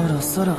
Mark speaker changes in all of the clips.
Speaker 1: そろそろ。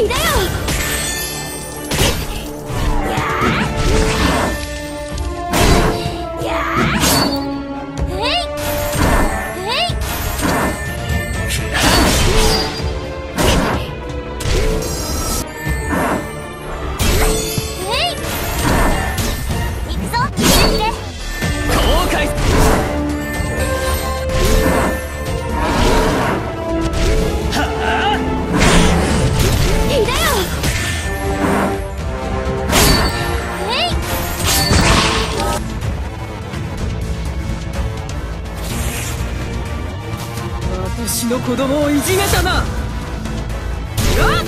Speaker 1: いだよ私の子供をいじめたな
Speaker 2: 今直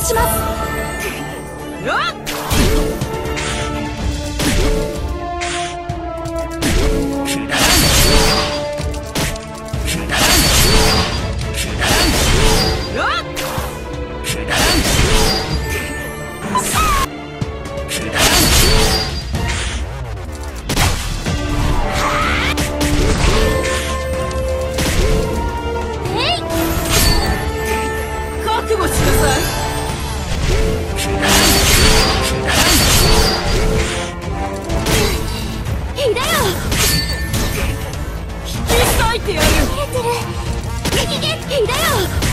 Speaker 2: します。Speed out!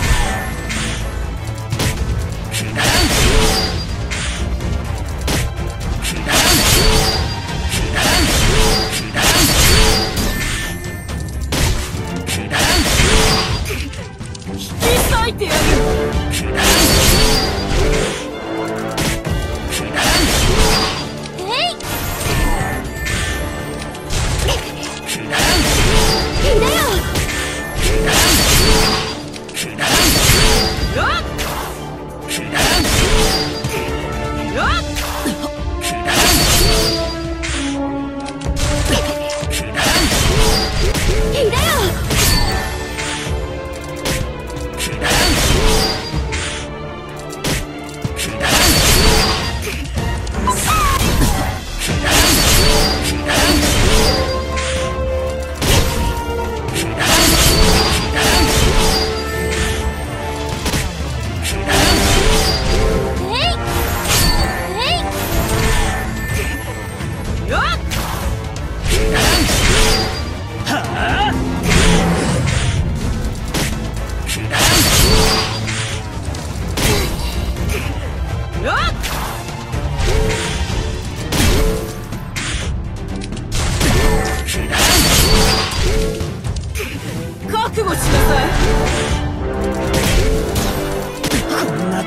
Speaker 1: 覚悟しなさい。こんな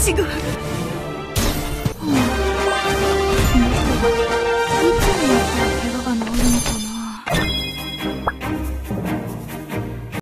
Speaker 2: 七哥。